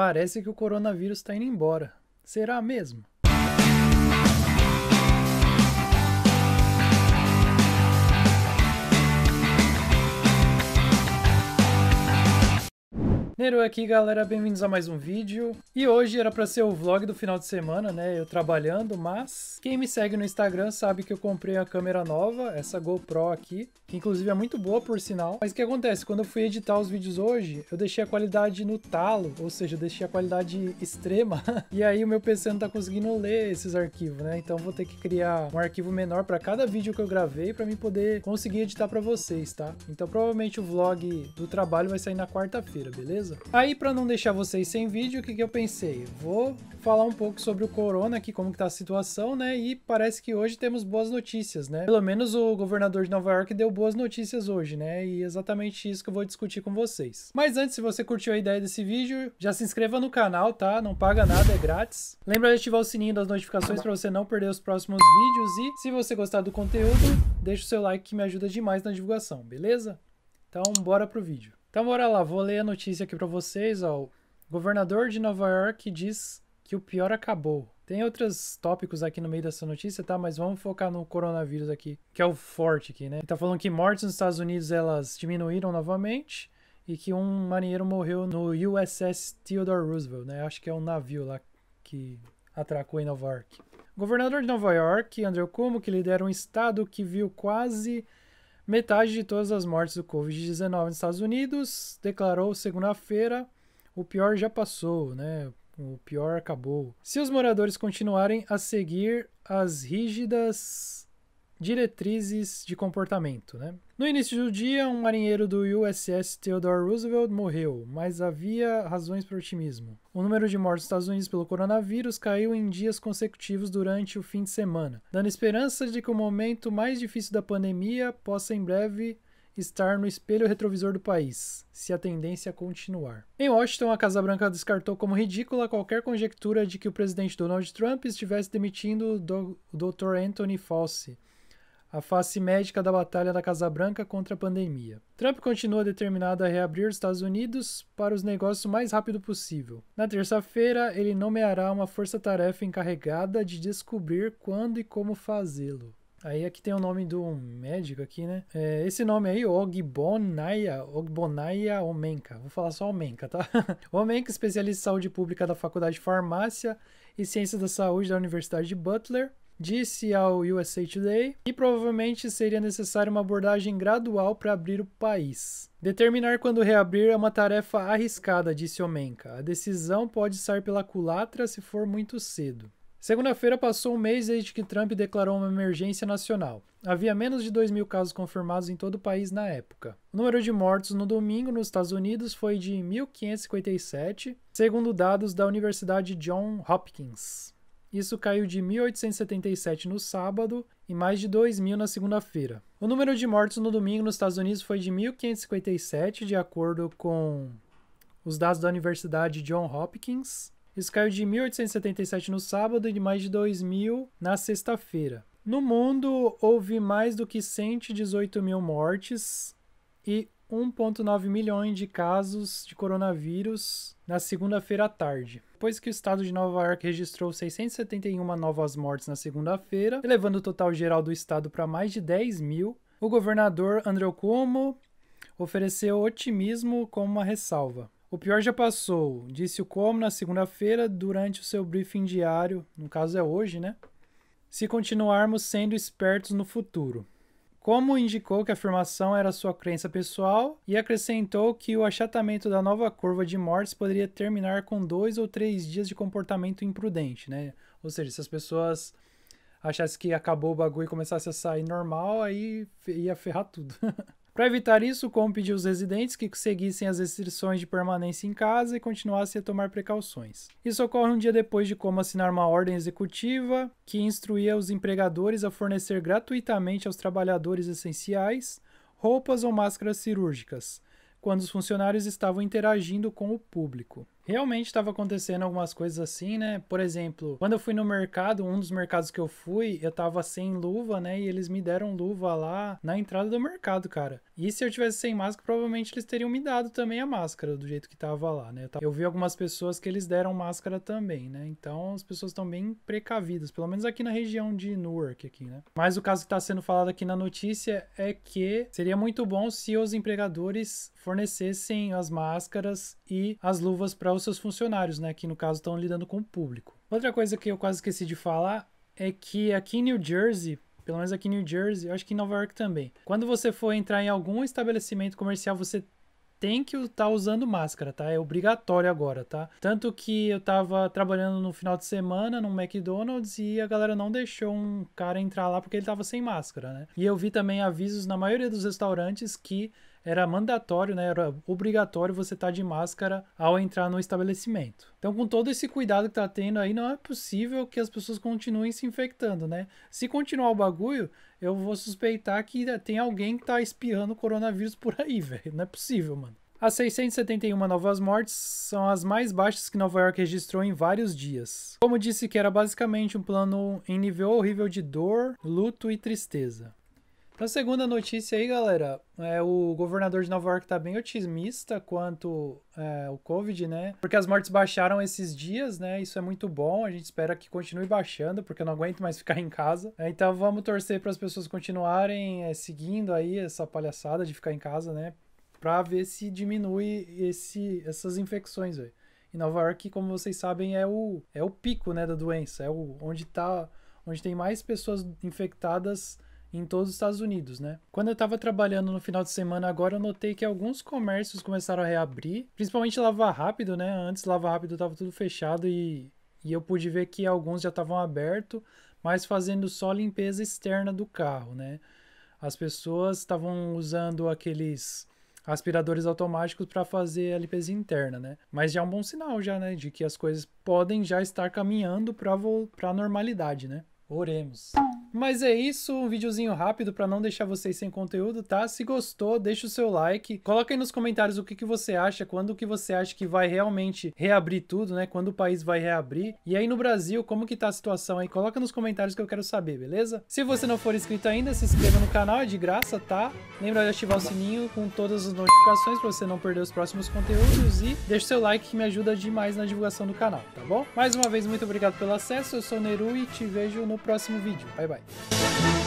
Parece que o coronavírus está indo embora. Será mesmo? Nero aqui, galera, bem-vindos a mais um vídeo. E hoje era para ser o vlog do final de semana, né? Eu trabalhando, mas quem me segue no Instagram sabe que eu comprei a câmera nova, essa GoPro aqui, que inclusive é muito boa por sinal. Mas o que acontece? Quando eu fui editar os vídeos hoje, eu deixei a qualidade no talo, ou seja, eu deixei a qualidade extrema. e aí o meu PC não tá conseguindo ler esses arquivos, né? Então vou ter que criar um arquivo menor para cada vídeo que eu gravei para mim poder conseguir editar para vocês, tá? Então provavelmente o vlog do trabalho vai sair na quarta-feira, beleza? Beleza? Aí, para não deixar vocês sem vídeo, o que, que eu pensei? Vou falar um pouco sobre o corona aqui, como que tá a situação, né? E parece que hoje temos boas notícias, né? Pelo menos o governador de Nova York deu boas notícias hoje, né? E exatamente isso que eu vou discutir com vocês. Mas antes, se você curtiu a ideia desse vídeo, já se inscreva no canal, tá? Não paga nada, é grátis. Lembra de ativar o sininho das notificações para você não perder os próximos vídeos. E se você gostar do conteúdo, deixa o seu like que me ajuda demais na divulgação, beleza? Então, bora pro vídeo. Então bora lá, vou ler a notícia aqui para vocês. Ó. O governador de Nova York diz que o pior acabou. Tem outros tópicos aqui no meio dessa notícia, tá? Mas vamos focar no coronavírus aqui, que é o forte aqui, né? Ele tá falando que mortes nos Estados Unidos elas diminuíram novamente e que um marinheiro morreu no USS Theodore Roosevelt, né? Acho que é um navio lá que atracou em Nova York. O governador de Nova York, Andrew Cuomo, que lidera um estado que viu quase Metade de todas as mortes do Covid-19 nos Estados Unidos declarou segunda-feira o pior já passou, né? O pior acabou. Se os moradores continuarem a seguir as rígidas diretrizes de comportamento. Né? No início do dia, um marinheiro do USS Theodore Roosevelt morreu, mas havia razões para otimismo. O número de mortos nos Estados Unidos pelo coronavírus caiu em dias consecutivos durante o fim de semana, dando esperança de que o momento mais difícil da pandemia possa em breve estar no espelho retrovisor do país, se a tendência continuar. Em Washington, a Casa Branca descartou como ridícula qualquer conjectura de que o presidente Donald Trump estivesse demitindo o Dr. Anthony Fauci, a face médica da batalha da Casa Branca contra a pandemia. Trump continua determinado a reabrir os Estados Unidos para os negócios o mais rápido possível. Na terça-feira, ele nomeará uma força-tarefa encarregada de descobrir quando e como fazê-lo. Aí aqui tem o nome do médico aqui, né? É, esse nome aí, Ogbonaya, Ogbonaya Omenka. Vou falar só Omenka, tá? Omenka, especialista em saúde pública da Faculdade de Farmácia e Ciências da Saúde da Universidade de Butler disse ao USA Today que provavelmente seria necessária uma abordagem gradual para abrir o país. Determinar quando reabrir é uma tarefa arriscada, disse Omenka. A decisão pode sair pela culatra se for muito cedo. Segunda-feira passou um mês desde que Trump declarou uma emergência nacional. Havia menos de 2 mil casos confirmados em todo o país na época. O número de mortos no domingo nos Estados Unidos foi de 1.557, segundo dados da Universidade Johns Hopkins. Isso caiu de 1.877 no sábado e mais de 2.000 na segunda-feira. O número de mortos no domingo nos Estados Unidos foi de 1.557, de acordo com os dados da Universidade Johns Hopkins. Isso caiu de 1.877 no sábado e de mais de 2.000 na sexta-feira. No mundo, houve mais do que 118 mil mortes e 1,9 milhões de casos de coronavírus na segunda-feira à tarde. Depois que o estado de Nova York registrou 671 novas mortes na segunda-feira, elevando o total geral do estado para mais de 10 mil, o governador Andrew Cuomo ofereceu otimismo como uma ressalva. O pior já passou, disse o Cuomo na segunda-feira durante o seu briefing diário, no caso é hoje, né? Se continuarmos sendo espertos no futuro. Como indicou que a afirmação era sua crença pessoal e acrescentou que o achatamento da nova curva de mortes poderia terminar com dois ou três dias de comportamento imprudente, né? Ou seja, se as pessoas achassem que acabou o bagulho e começasse a sair normal, aí ia ferrar tudo. Para evitar isso, como pediu os residentes que seguissem as restrições de permanência em casa e continuassem a tomar precauções. Isso ocorre um dia depois de como assinar uma ordem executiva que instruía os empregadores a fornecer gratuitamente aos trabalhadores essenciais roupas ou máscaras cirúrgicas, quando os funcionários estavam interagindo com o público. Realmente estava acontecendo algumas coisas assim, né? Por exemplo, quando eu fui no mercado, um dos mercados que eu fui, eu tava sem luva, né? E eles me deram luva lá na entrada do mercado, cara. E se eu tivesse sem máscara, provavelmente eles teriam me dado também a máscara do jeito que tava lá, né? Eu vi algumas pessoas que eles deram máscara também, né? Então as pessoas estão bem precavidas, pelo menos aqui na região de Newark aqui, né? Mas o caso que está sendo falado aqui na notícia é que seria muito bom se os empregadores fornecessem as máscaras e as luvas para os seus funcionários, né? Que no caso estão lidando com o público. Outra coisa que eu quase esqueci de falar é que aqui em New Jersey, pelo menos aqui em New Jersey, eu acho que em Nova York também. Quando você for entrar em algum estabelecimento comercial, você tem que estar tá usando máscara, tá? É obrigatório agora, tá? Tanto que eu tava trabalhando no final de semana no McDonald's e a galera não deixou um cara entrar lá porque ele tava sem máscara, né? E eu vi também avisos na maioria dos restaurantes que era mandatório, né, era obrigatório você estar tá de máscara ao entrar no estabelecimento. Então, com todo esse cuidado que tá tendo aí, não é possível que as pessoas continuem se infectando, né? Se continuar o bagulho, eu vou suspeitar que tem alguém que tá espiando o coronavírus por aí, velho. Não é possível, mano. As 671 novas mortes são as mais baixas que Nova York registrou em vários dias. Como disse que era basicamente um plano em nível horrível de dor, luto e tristeza. Na segunda notícia aí, galera, é, o governador de Nova York tá bem otimista quanto é, o Covid, né? Porque as mortes baixaram esses dias, né? Isso é muito bom. A gente espera que continue baixando, porque eu não aguento mais ficar em casa. É, então vamos torcer para as pessoas continuarem é, seguindo aí essa palhaçada de ficar em casa, né? Pra ver se diminui esse, essas infecções, velho. E Nova York, como vocês sabem, é o, é o pico, né, da doença. É o, onde tá. Onde tem mais pessoas infectadas em todos os Estados Unidos, né? Quando eu estava trabalhando no final de semana agora, eu notei que alguns comércios começaram a reabrir, principalmente Lava Rápido, né? Antes Lava Rápido estava tudo fechado e, e eu pude ver que alguns já estavam abertos, mas fazendo só limpeza externa do carro, né? As pessoas estavam usando aqueles aspiradores automáticos para fazer a limpeza interna, né? Mas já é um bom sinal já, né, de que as coisas podem já estar caminhando para a normalidade, né? Oremos. Mas é isso, um videozinho rápido para não deixar vocês sem conteúdo, tá? Se gostou, deixa o seu like, coloca aí nos comentários o que, que você acha, quando que você acha que vai realmente reabrir tudo, né? Quando o país vai reabrir. E aí no Brasil, como que tá a situação aí? Coloca nos comentários que eu quero saber, beleza? Se você não for inscrito ainda, se inscreva no canal, é de graça, tá? Lembra de ativar o sininho com todas as notificações para você não perder os próximos conteúdos e deixa o seu like que me ajuda demais na divulgação do canal, tá bom? Mais uma vez, muito obrigado pelo acesso, eu sou o Neru e te vejo no próximo vídeo. Bye, bye.